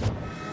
you